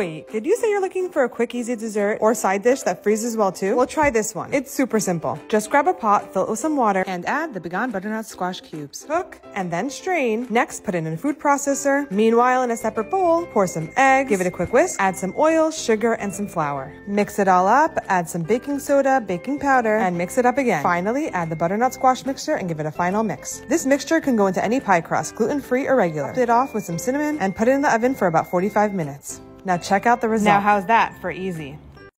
Wait, did you say you're looking for a quick, easy dessert or side dish that freezes well too? Well, try this one. It's super simple. Just grab a pot, fill it with some water, and add the B'gan butternut squash cubes. Cook and then strain. Next, put it in a food processor. Meanwhile, in a separate bowl, pour some eggs, give it a quick whisk, add some oil, sugar, and some flour. Mix it all up, add some baking soda, baking powder, and mix it up again. Finally, add the butternut squash mixture and give it a final mix. This mixture can go into any pie crust, gluten-free or regular. Top it off with some cinnamon and put it in the oven for about 45 minutes. Now check out the result. Now how's that for easy?